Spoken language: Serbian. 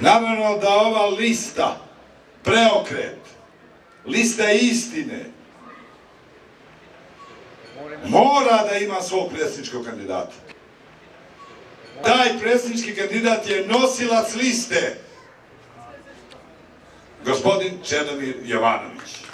Naravno da ova lista, preokret, lista istine, mora da ima svog predsjedničkog kandidata. Taj predsjednički kandidat je nosilac liste, gospodin Čedomir Jovanović.